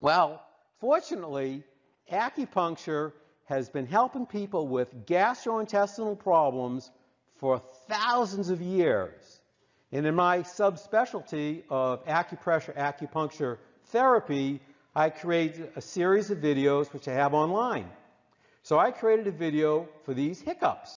Well, fortunately, acupuncture has been helping people with gastrointestinal problems for thousands of years. And in my subspecialty of acupressure acupuncture therapy, I created a series of videos which I have online. So I created a video for these hiccups.